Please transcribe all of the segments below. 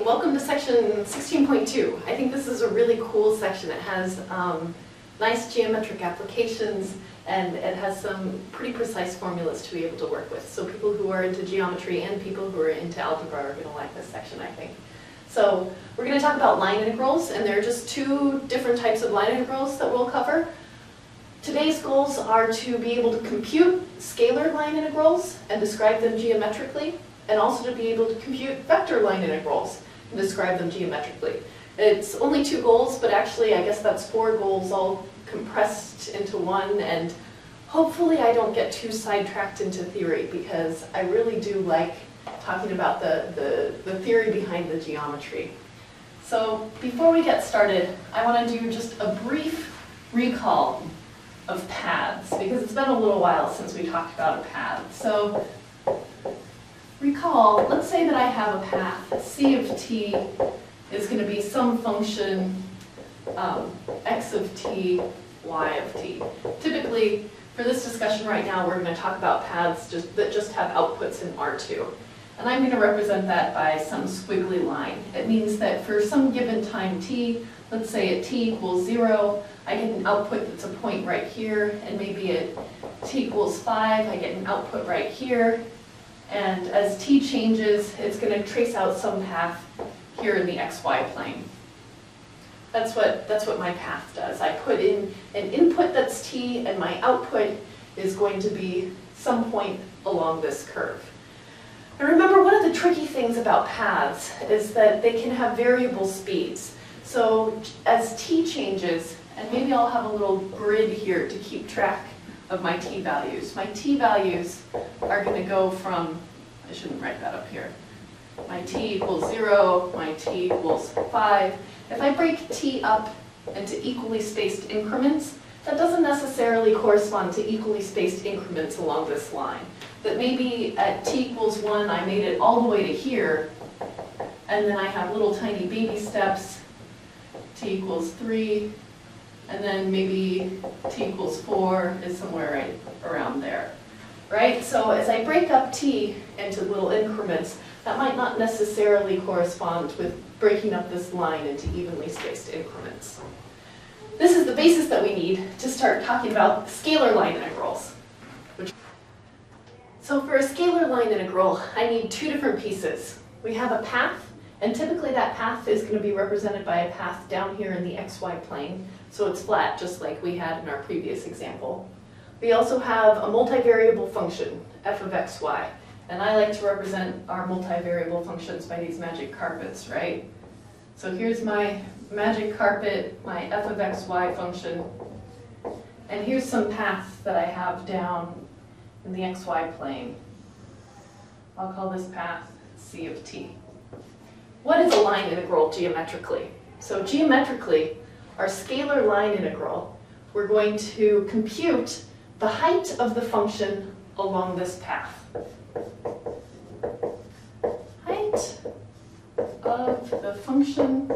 Welcome to section 16.2. I think this is a really cool section. It has um, nice geometric applications and it has some pretty precise formulas to be able to work with. So people who are into geometry and people who are into algebra are going to like this section, I think. So we're going to talk about line integrals, and there are just two different types of line integrals that we'll cover. Today's goals are to be able to compute scalar line integrals and describe them geometrically, and also to be able to compute vector line integrals and describe them geometrically. It's only two goals, but actually I guess that's four goals all compressed into one, and hopefully I don't get too sidetracked into theory because I really do like talking about the, the, the theory behind the geometry. So before we get started, I want to do just a brief recall of paths because it's been a little while since we talked about a path. So recall, let's say that I have a path, c of t is going to be some function um, x of t, y of t. Typically, for this discussion right now, we're going to talk about paths just, that just have outputs in R2. And I'm going to represent that by some squiggly line. It means that for some given time t, let's say at t equals 0, I get an output that's a point right here, and maybe at t equals 5, I get an output right here. And as t changes, it's going to trace out some path here in the xy plane. That's what, that's what my path does. I put in an input that's t, and my output is going to be some point along this curve. And remember, one of the tricky things about paths is that they can have variable speeds. So as t changes, and maybe I'll have a little grid here to keep track of my t values. My t values are going to go from, I shouldn't write that up here, my t equals 0, my t equals 5. If I break t up into equally spaced increments, that doesn't necessarily correspond to equally spaced increments along this line that maybe at t equals 1 I made it all the way to here, and then I have little tiny baby steps, t equals 3, and then maybe t equals 4 is somewhere right around there. Right? So as I break up t into little increments, that might not necessarily correspond with breaking up this line into evenly spaced increments. This is the basis that we need to start talking about scalar line integrals. So for a scalar line integral, I need two different pieces. We have a path, and typically that path is going to be represented by a path down here in the xy plane, so it's flat, just like we had in our previous example. We also have a multivariable function, f of xy, and I like to represent our multivariable functions by these magic carpets, right? So here's my magic carpet, my f of xy function, and here's some path that I have down in the xy plane. I'll call this path c of t. What is a line integral geometrically? So geometrically, our scalar line integral, we're going to compute the height of the function along this path. Height of the function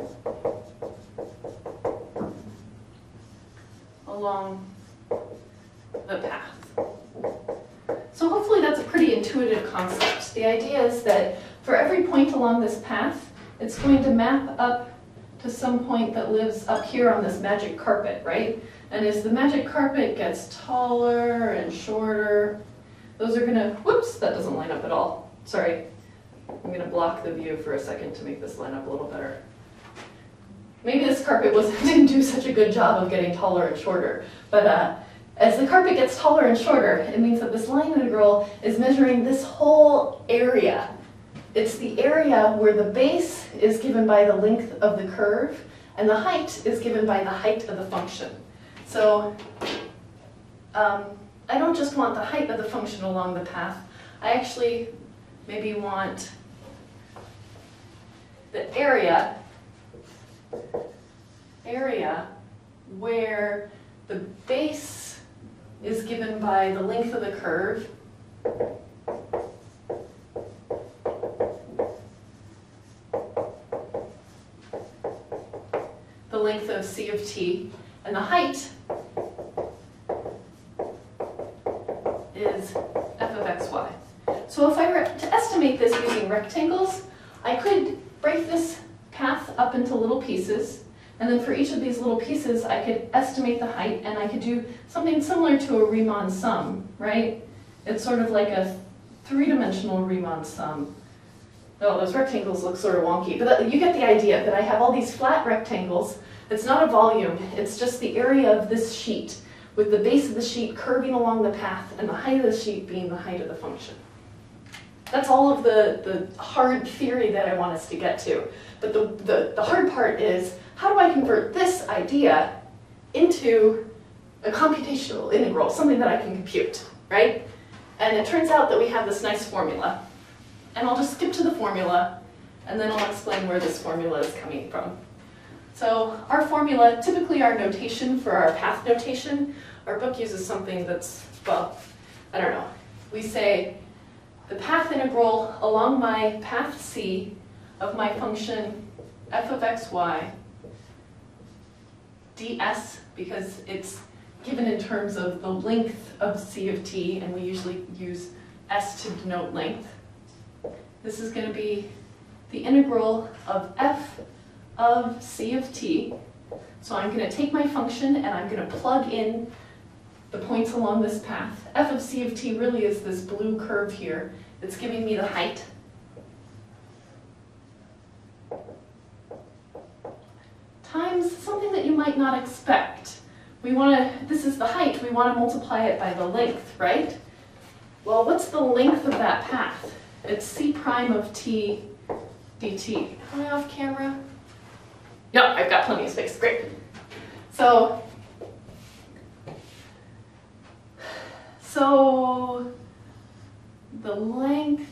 along the path. So hopefully that's a pretty intuitive concept. The idea is that for every point along this path, it's going to map up to some point that lives up here on this magic carpet, right? And as the magic carpet gets taller and shorter, those are gonna, whoops, that doesn't line up at all. Sorry, I'm gonna block the view for a second to make this line up a little better. Maybe this carpet was, didn't do such a good job of getting taller and shorter, but uh, as the carpet gets taller and shorter, it means that this line integral is measuring this whole area. It's the area where the base is given by the length of the curve, and the height is given by the height of the function. So um, I don't just want the height of the function along the path, I actually maybe want the area, area where the base is given by the length of the curve the length of c of t, and the height is f of xy. So if I were to estimate this using rectangles, I could break this path up into little pieces, and then for each of these little pieces, I could estimate the height, and I could do something similar to a Riemann sum, right? It's sort of like a three-dimensional Riemann sum. Oh, those rectangles look sort of wonky, but you get the idea that I have all these flat rectangles. It's not a volume, it's just the area of this sheet, with the base of the sheet curving along the path and the height of the sheet being the height of the function. That's all of the, the hard theory that I want us to get to. But the, the, the hard part is, how do I convert this idea into a computational integral, something that I can compute, right? And it turns out that we have this nice formula. And I'll just skip to the formula, and then I'll explain where this formula is coming from. So our formula, typically our notation for our path notation, our book uses something that's, well, I don't know. We say the path integral along my path C of my function f of xy ds, because it's given in terms of the length of c of t, and we usually use s to denote length. This is going to be the integral of f of c of t. So I'm going to take my function and I'm going to plug in the points along this path. f of c of t really is this blue curve here. It's giving me the height. Times something that you might not expect. We want to, this is the height, we want to multiply it by the length, right? Well, what's the length of that path? It's c prime of t dt. Am I off camera? No, I've got plenty of space, great. So, so the length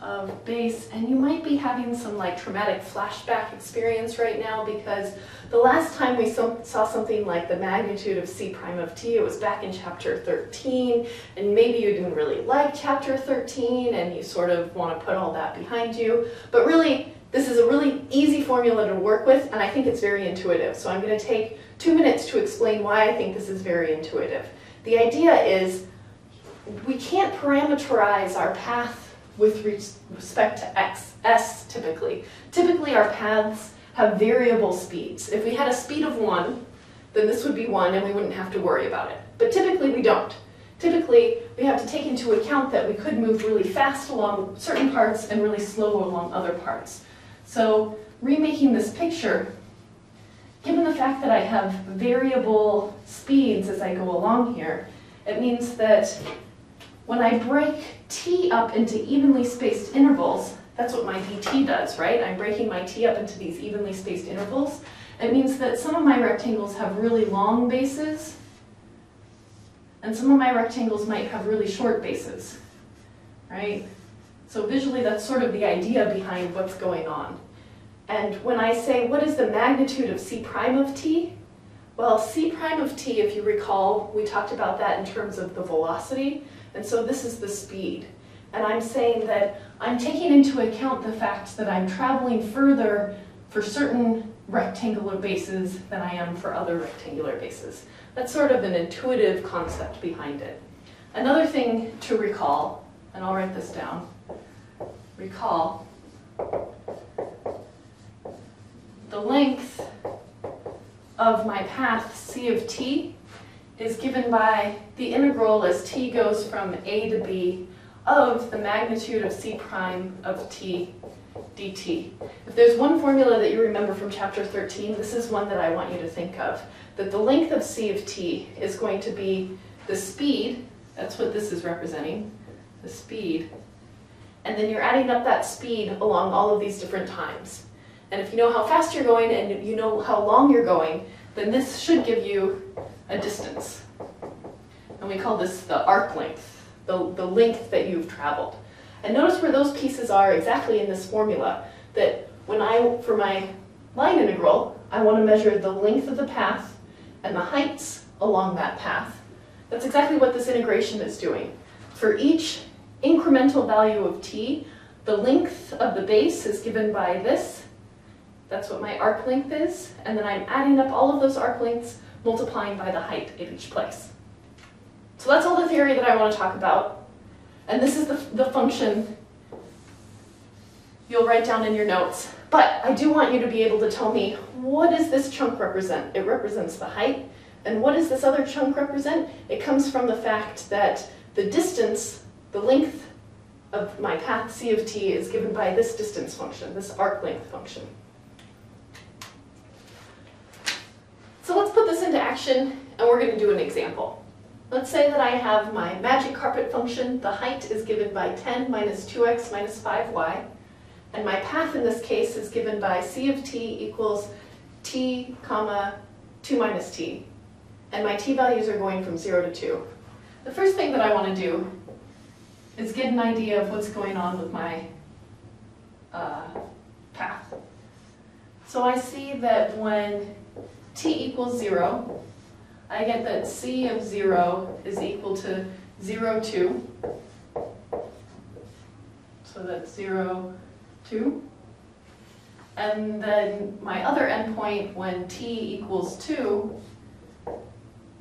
of base, and you might be having some like traumatic flashback experience right now because the last time we saw something like the magnitude of c prime of t, it was back in chapter 13, and maybe you didn't really like chapter 13 and you sort of want to put all that behind you, but really this is a really easy formula to work with and I think it's very intuitive. So I'm going to take two minutes to explain why I think this is very intuitive. The idea is we can't parameterize our path with respect to x, s typically. Typically our paths have variable speeds. If we had a speed of one, then this would be one and we wouldn't have to worry about it. But typically we don't. Typically, we have to take into account that we could move really fast along certain parts and really slow along other parts. So remaking this picture, given the fact that I have variable speeds as I go along here, it means that when I break t up into evenly spaced intervals, that's what my dt does, right? I'm breaking my t up into these evenly spaced intervals. It means that some of my rectangles have really long bases, and some of my rectangles might have really short bases, right? So visually, that's sort of the idea behind what's going on. And when I say, what is the magnitude of c prime of t? Well, c prime of t, if you recall, we talked about that in terms of the velocity. And so this is the speed. And I'm saying that I'm taking into account the fact that I'm traveling further for certain rectangular bases than I am for other rectangular bases. That's sort of an intuitive concept behind it. Another thing to recall, and I'll write this down, recall the length of my path c of t is given by the integral as t goes from a to b of the magnitude of c prime of t dt. If there's one formula that you remember from chapter 13, this is one that I want you to think of. That the length of c of t is going to be the speed, that's what this is representing, the speed, and then you're adding up that speed along all of these different times. And if you know how fast you're going and you know how long you're going, then this should give you a distance. And we call this the arc length, the, the length that you've traveled. And notice where those pieces are exactly in this formula, that when I, for my line integral, I want to measure the length of the path and the heights along that path. That's exactly what this integration is doing. For each incremental value of t, the length of the base is given by this. That's what my arc length is. And then I'm adding up all of those arc lengths multiplying by the height at each place. So that's all the theory that I want to talk about. And this is the, the function you'll write down in your notes. But I do want you to be able to tell me, what does this chunk represent? It represents the height. And what does this other chunk represent? It comes from the fact that the distance, the length of my path c of t is given by this distance function, this arc length function. So let's put this into action, and we're going to do an example. Let's say that I have my magic carpet function. The height is given by 10 minus 2x minus 5y. And my path in this case is given by c of t equals t comma 2 minus t. And my t values are going from 0 to 2. The first thing that I want to do is get an idea of what's going on with my uh, path. So I see that when t equals 0, I get that c of 0 is equal to 0, 2. So that's 0, 2. And then my other endpoint when t equals 2,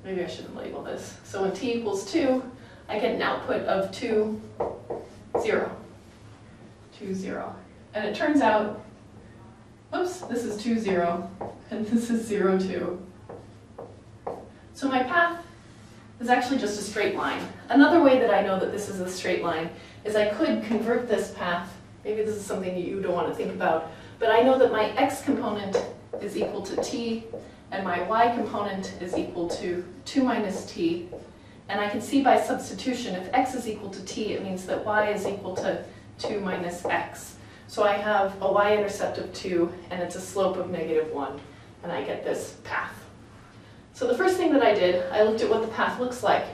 maybe I shouldn't label this. So when t equals 2, I get an output of 2, 0. 2, 0. And it turns out, oops, this is 2, 0, and this is 0, 2. So my path is actually just a straight line. Another way that I know that this is a straight line is I could convert this path, maybe this is something that you don't want to think about, but I know that my x component is equal to t, and my y component is equal to 2 minus t, and I can see by substitution, if x is equal to t, it means that y is equal to 2 minus x. So I have a y-intercept of 2, and it's a slope of negative 1, and I get this path. So the first thing that I did, I looked at what the path looks like.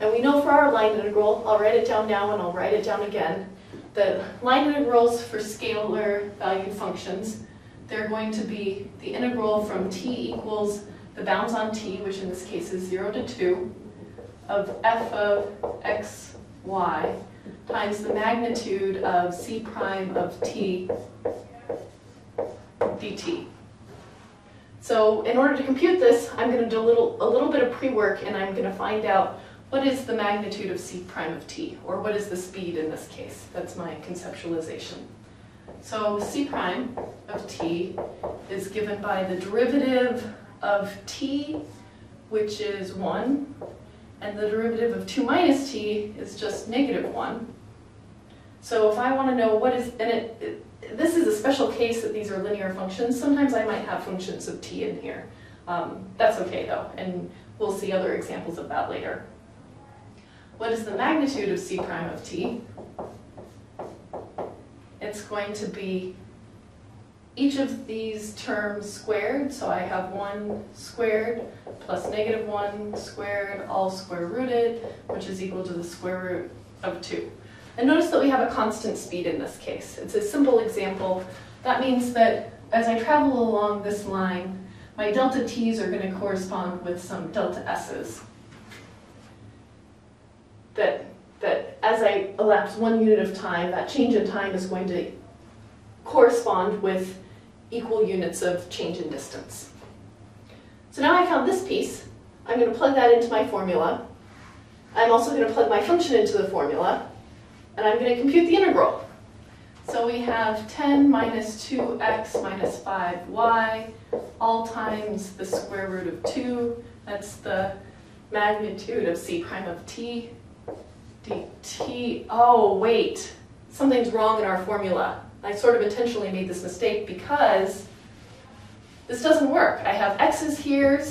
And we know for our line integral, I'll write it down now and I'll write it down again, that line integrals for scalar valued functions, they're going to be the integral from t equals the bounds on t, which in this case is 0 to 2, of f of x, y times the magnitude of c prime of t dt. So in order to compute this, I'm going to do a little, a little bit of pre-work and I'm going to find out what is the magnitude of c prime of t, or what is the speed in this case. That's my conceptualization. So c prime of t is given by the derivative of t, which is 1, and the derivative of 2 minus t is just negative 1. So if I want to know what is, and it, it, this is a special case that these are linear functions. Sometimes I might have functions of t in here. Um, that's okay though, and we'll see other examples of that later. What is the magnitude of c prime of t? It's going to be each of these terms squared, so I have 1 squared plus negative 1 squared, all square rooted, which is equal to the square root of 2. And notice that we have a constant speed in this case. It's a simple example. That means that as I travel along this line, my delta t's are going to correspond with some delta s's. That, that as I elapse one unit of time, that change in time is going to correspond with equal units of change in distance. So now I found this piece. I'm going to plug that into my formula. I'm also going to plug my function into the formula, and I'm going to compute the integral. So we have 10 minus 2x minus 5y, all times the square root of 2. That's the magnitude of c prime of t dt. Oh, wait, something's wrong in our formula. I sort of intentionally made this mistake because this doesn't work. I have x's here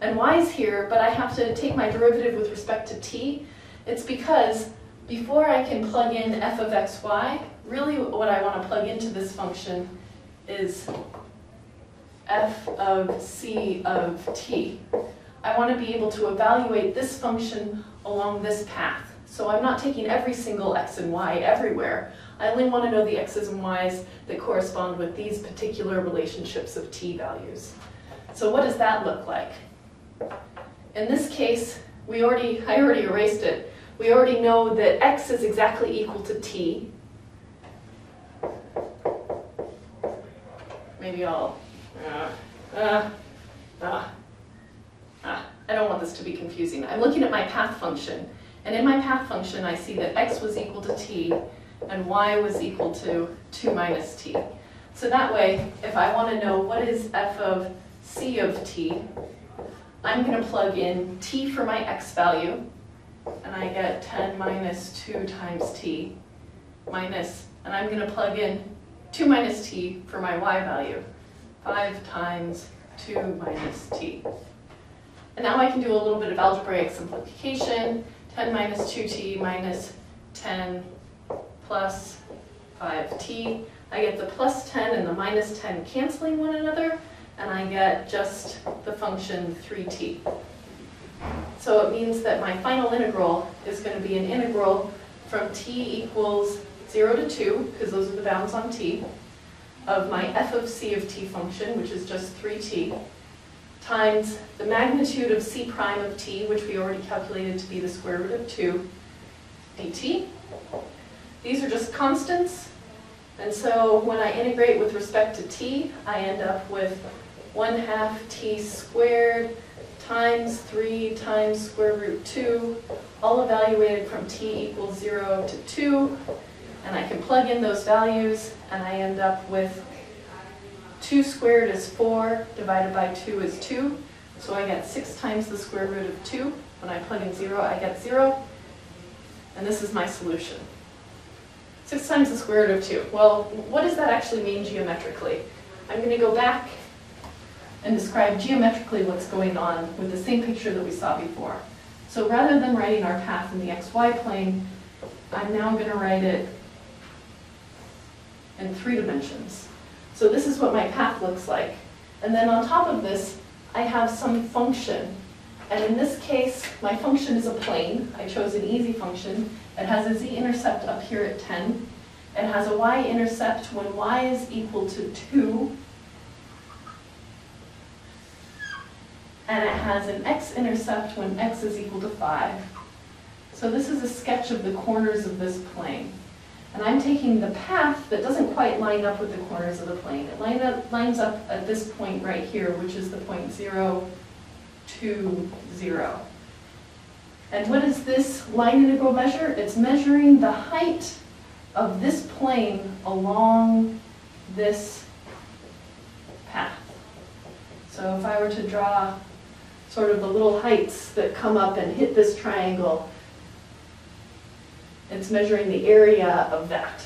and y's here, but I have to take my derivative with respect to t. It's because before I can plug in f of xy, really what I want to plug into this function is f of c of t. I want to be able to evaluate this function along this path. So I'm not taking every single x and y everywhere. I only want to know the x's and y's that correspond with these particular relationships of t values. So what does that look like? In this case, we already, I already erased it. We already know that x is exactly equal to t. Maybe I'll, uh, uh, uh, uh, I don't want this to be confusing. I'm looking at my path function, and in my path function I see that x was equal to t, and y was equal to 2 minus t. So that way, if I want to know what is f of c of t, I'm going to plug in t for my x value, and I get 10 minus 2 times t, minus, and I'm going to plug in 2 minus t for my y value, 5 times 2 minus t. And now I can do a little bit of algebraic simplification. 10 minus 2t minus 10 plus 5t. I get the plus 10 and the minus 10 canceling one another, and I get just the function 3t. So it means that my final integral is going to be an integral from t equals 0 to 2, because those are the bounds on t, of my f of c of t function, which is just 3t, times the magnitude of c prime of t, which we already calculated to be the square root of 2, dt. These are just constants, and so when I integrate with respect to t, I end up with 1 half t squared times 3 times square root 2, all evaluated from t equals 0 to 2, and I can plug in those values, and I end up with 2 squared is 4, divided by 2 is 2. So I get 6 times the square root of 2. When I plug in 0, I get 0. And this is my solution. 6 times the square root of 2. Well, what does that actually mean geometrically? I'm going to go back and describe geometrically what's going on with the same picture that we saw before. So rather than writing our path in the xy plane, I'm now going to write it in three dimensions. So this is what my path looks like. And then on top of this, I have some function. And in this case, my function is a plane. I chose an easy function. It has a z-intercept up here at 10. It has a y-intercept when y is equal to 2. And it has an x-intercept when x is equal to 5. So this is a sketch of the corners of this plane. And I'm taking the path that doesn't quite line up with the corners of the plane. It line up, lines up at this point right here, which is the point 0, 2, 0. And what does this line integral measure? It's measuring the height of this plane along this path. So if I were to draw sort of the little heights that come up and hit this triangle, it's measuring the area of that.